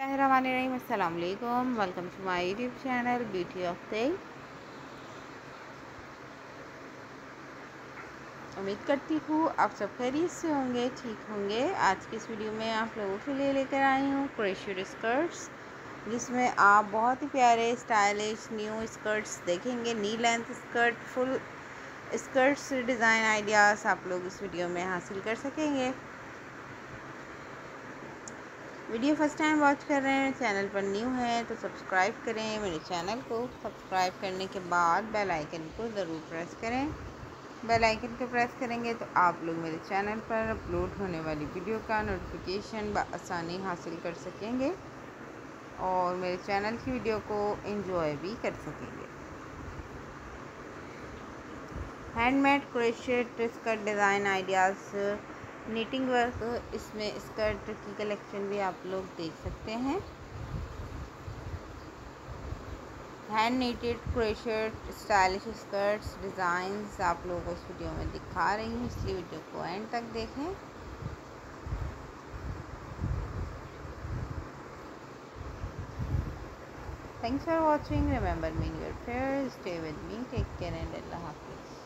अस्सलाम वालेकुम। Welcome to my YouTube channel beauty of day उम्मीद करती हूँ आप सब खैरियत से होंगे, ठीक होंगे। आज की इस वीडियो में आप लोगों के लिए लेकर आई हूँ क्रेशियर स्कर्ट्स जिसमें आप बहुत ही प्यारे स्टाइलिश न्यू स्कर्ट्स देखेंगे। Knee length skirt full skirts design ideas आप लोग इस वीडियो में हासिल कर सकेंगे। वीडियो फ़र्स्ट टाइम वॉच कर रहे हैं चैनल पर न्यू है तो सब्सक्राइब करें। मेरे चैनल को सब्सक्राइब करने के बाद बेल आइकन को ज़रूर प्रेस करें। बेल आइकन को प्रेस करेंगे तो आप लोग मेरे चैनल पर अपलोड होने वाली वीडियो का नोटिफिकेशन आसानी हासिल कर सकेंगे और मेरे चैनल की वीडियो को एंजॉय भी कर सकेंगे। हैंडमेड क्रोशेट इसका डिज़ाइन आइडियाज़ नीटिंग वर्क इसमें स्कर्ट की कलेक्शन भी आप लोग देख सकते हैं। Hand knitted crochet stylish skirts designs आप लोगों को इस वीडियो में दिखा रही हूँ, इसलिए वीडियो को एंड तक देखें। Thanks for watching remember me your prayer stay with me take care and अल्लाह हाफिज़